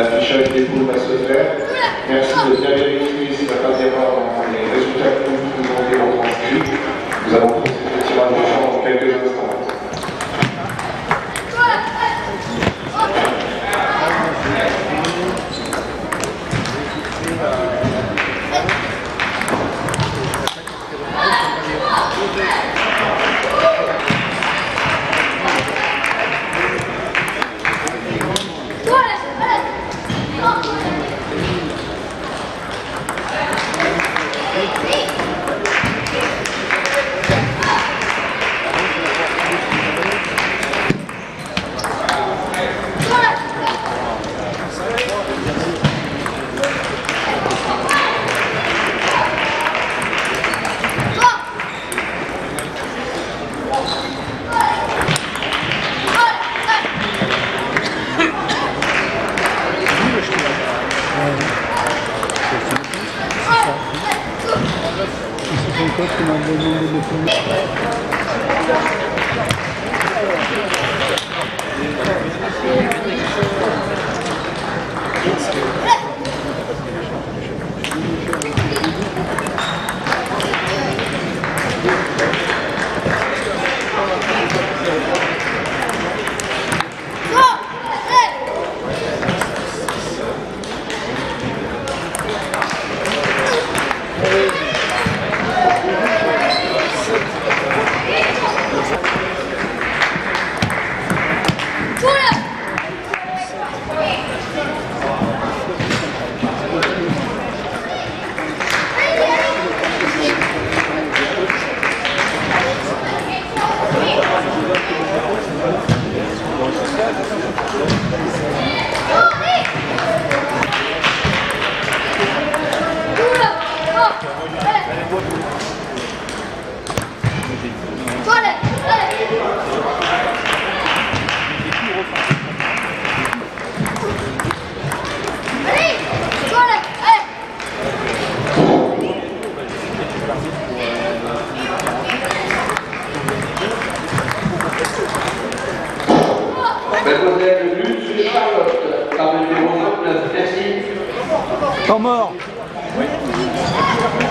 L'affichage des poules va se faire. Merci de bien vérifier s'il n'y a pas d'erreur dans les résultats que vous demandez en transcrit. Nous allons procéder au tirage au sort dans quelques instants. Tecnologia do Mademoiselle Luce Charlotte, par le numéro 29. Merci. Temps mort Laurine